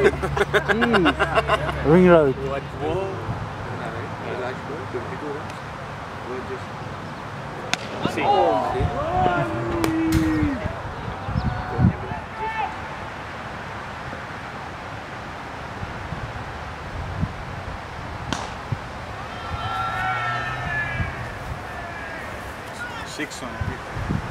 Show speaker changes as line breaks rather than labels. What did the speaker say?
Mm. Ring road.
What wall? Relax, bro. just. See? Six on it.